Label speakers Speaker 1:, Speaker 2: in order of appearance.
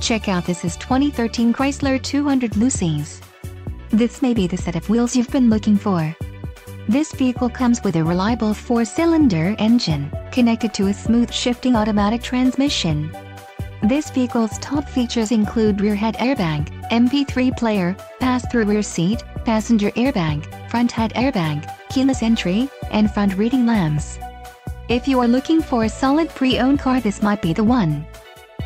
Speaker 1: Check out this is 2013 Chrysler 200 LX. This may be the set of wheels you've been looking for. This vehicle comes with a reliable four-cylinder engine, connected to a smooth shifting automatic transmission. This vehicle's top features include rear head airbag, MP3 player, pass-through rear seat, passenger airbag, front head airbag, keyless entry, and front reading lamps. If you are looking for a solid pre-owned car this might be the one.